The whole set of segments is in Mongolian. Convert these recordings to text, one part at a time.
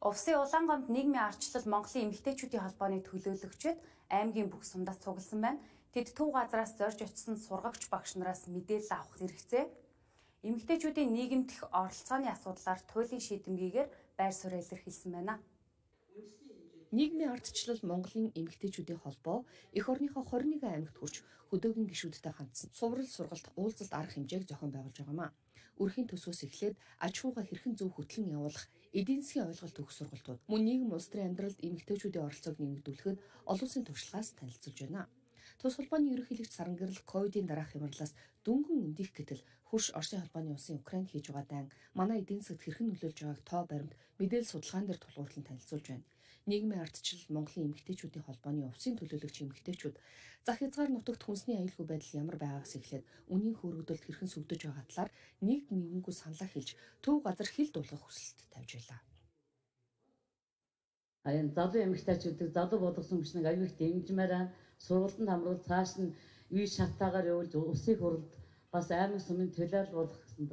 Увсын Улаангомд нийгмийн ардчлал Монголын эмэгтэйчүүдийн холбооны төлөөлөгчид аймгийн бүх сумдаас цугласан байна. Тэд төв газраас зорж очисон сургагч багш нараас мэдээлэл авах зэрэгцээ. Эмэгтэйчүүдийн нийгэмдх оролцооны асуудлаар туйлын шийдэмгийгээр байр суурь илэрхийлсэн байна. Нийгмийн ардчлал Монголын эмэгтэйчүүдийн холбоо эх орныхоо 21 аймагт хүрч хөдөөгийн гишүүдтэй хандсан суврал сургалт уулзалт арга хэмжээг зохион байгуулж байгаамаа. Үрхийн төсөөс эхлээд аж ахуйга хэрхэн зөв хөтлөн явуулах эдийн засгийн ойлголт өгөх сургалтууд мөн нийгэм улс төрийн амьдралд эмэгтэйчүүдийн оролцоог нэмэгдүүлэхэд олон улсын туршлагаас танилцуулж байна. Тус холбооны ерөнхийлөгч Сарангэрл ковидын дараах хямралаас дөнгөн өндих гэтэл хурш Оросын холбооны улсын Украинд хийж байгаа дан манай эдийн засгт хэрхэн нөлөөлж байгааг тоо баримт мэдээлэл судалгаан дээр тулгуурлан танилцуулж байна. Нийгмийн ардчил Монголын эмэгтэйчүүдийн холбооны увсын төлөөлөгч эмэгтэйчүүд. Зах хязгаар нутагт хүнсний аюулгүй байдал ямар байгаагаас эхлээд үнийн хөөрөгдөлд хэрхэн сүгдэж байгаа талаар нэг нэгэнгүй саналаа хэлж төв газар хил дуулах хүсэлт тавьж байлаа энэ залуу эмэгтэйчүүдийг залуу болгосон нэг аюул их дэмжмээр сургалтанд хамруул цааш нь үе шатаагаар явуулж усыг хурлд бас аймаг сумын төлөөл болгох гэсэн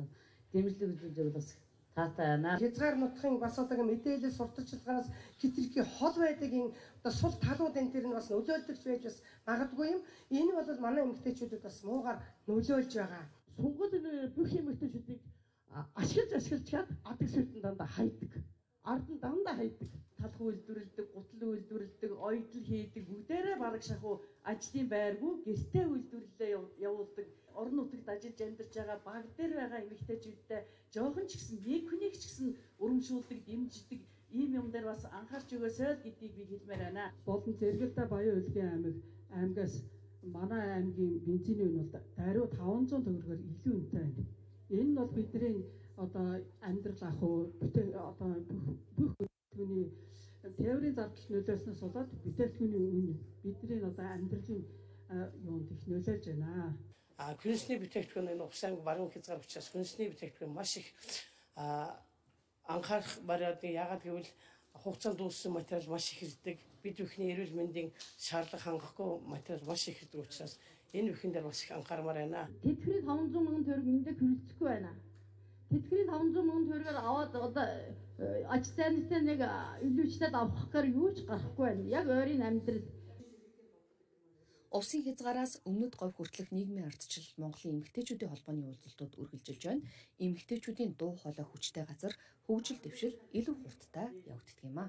дэмжлэг үзүүлж бас таатай байна. Хязгаар нутгийн бас одоо мэдээлэл сурталчилгаанаас хитрхи хол байдгийн одоо сул талууд энэ төр нь бас нөлөөлдөгч байж бас магадгүй юм. Энэ бол манай эмэгтэйчүүдэд бас муугаар нөлөөлж байгаа. Сунгал бүх эмэгтэйчүүдийг ашиглаж ашиглаж чад адаг сүлтэн дандаа хайдаг. Ард нь дандаа хайдаг талх үйлдвэрлэдэг, ойдл хийдэг бүгдээрээ бараг шахуу ажлын байргүй гэртээ үйлдвэрлэлээ явуулдаг. Орон нутагт ажиллаж амьдарч байгаа баг дээр байгаа эмэгтэйчүүдтэй жоохон ч гэсэн нэг хүнийг ч гэсэн урамшуулдаг, дэмждэг ийм юм дээр бас анхаарч өгөөсэй л гэдгийг би хэлмээр байна. Болон зэрэгэлдээ Баян Улгийн аймаг аймгаас манай аймгийн бензиний үн бол даруй 500 төгрөгөөр илүү үнэтэй байна. Энэ бол бидний одоо амьдрал ах уу одоо бүх бүтээгдэхүүний тээврийн зардал нөлөөснөөс болоод бүтээгдэхүүний үн бидний одоо амьдралын юунд их нөлөөлж байна. А хүнсний бүтээгдэхүүн энэ усан баруун хязгаар учраас хүнсний бүтээгдэхүүн маш их анхаарах бариад ягаад гэвэл хугацаанд үүссэн материал маш их ирдэг. Бид бүхний эрүүл мэндийн шаардлага хангахгүй материал маш их ирдэг учраас энэ бүхэн дээр бас их анхаармаар байна. Тэтгэврийн 500 мянган төгрөг эндээ хэрэглэхгүй байна. Тэтгэврийн 500 мянган төгрөгөөр аваад одоо аж цайнастай нэг илүүчлээд авах гэхээр юу ч гарахгүй байна. Яг ойрын амьдрал Увсын хязгаараас өмнөд говь хүртэлх нийгмийн ардчил Монголын эмэгтэйчүүдийн холбооны уулзалтууд үргэлжилж байна. Эмэгтэйчүүдийн дуу хоолой хүчтэй газар хөгжил дэвшил илүү хурдтай явагддаг юм а.